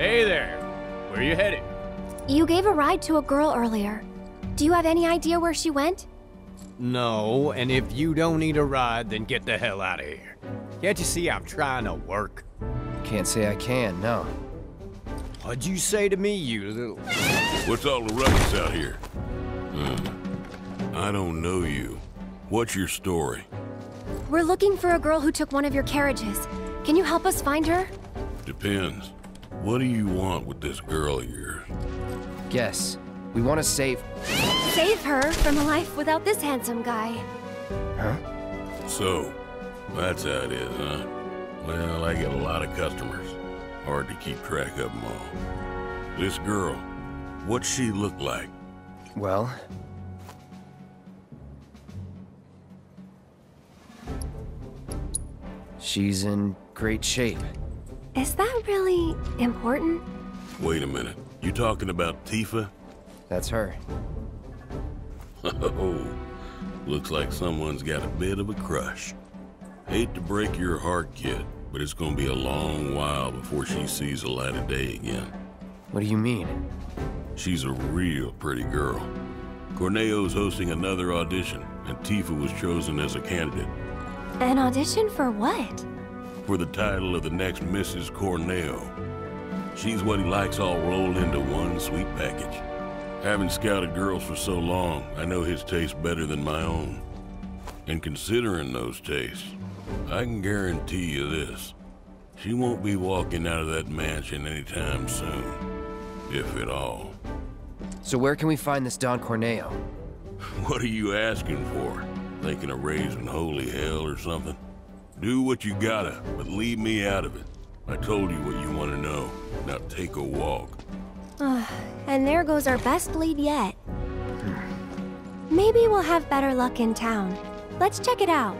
Hey there. Where are you headed? You gave a ride to a girl earlier. Do you have any idea where she went? No, and if you don't need a ride, then get the hell out of here. Can't you see I'm trying to work? Can't say I can, no. What'd you say to me, you little... What's all the ruckus out here? Hmm. I don't know you. What's your story? We're looking for a girl who took one of your carriages. Can you help us find her? Depends. What do you want with this girl of yours? Guess. We want to save... Save her from a life without this handsome guy. Huh? So, that's how it is, huh? Well, I get a lot of customers. Hard to keep track of them all. This girl, what's she look like? Well... She's in great shape. Is that really important? Wait a minute. You talking about Tifa? That's her. Oh, looks like someone's got a bit of a crush. Hate to break your heart, kid, but it's gonna be a long while before she sees the light of day again. What do you mean? She's a real pretty girl. Corneo's hosting another audition, and Tifa was chosen as a candidate An audition for what? For the title of the next Mrs. Corneo. She's what he likes all rolled into one sweet package. Having scouted girls for so long, I know his taste better than my own. And considering those tastes, I can guarantee you this. She won't be walking out of that mansion anytime soon. If at all. So where can we find this Don Corneo? What are you asking for? Thinking of raising holy hell or something? Do what you gotta, but leave me out of it. I told you what you want to know. Now take a walk. and there goes our best lead yet. Maybe we'll have better luck in town. Let's check it out.